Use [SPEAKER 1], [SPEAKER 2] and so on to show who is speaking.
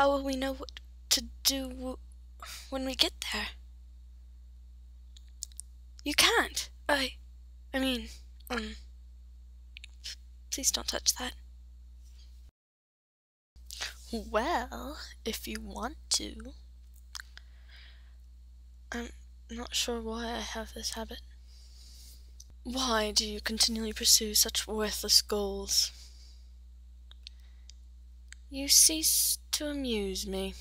[SPEAKER 1] How will we know what to do when we get there? You can't. I. I mean, um. Please don't touch that.
[SPEAKER 2] Well, if you want to.
[SPEAKER 1] I'm not sure why I have this habit. Why do you continually pursue such worthless goals? You cease to amuse me.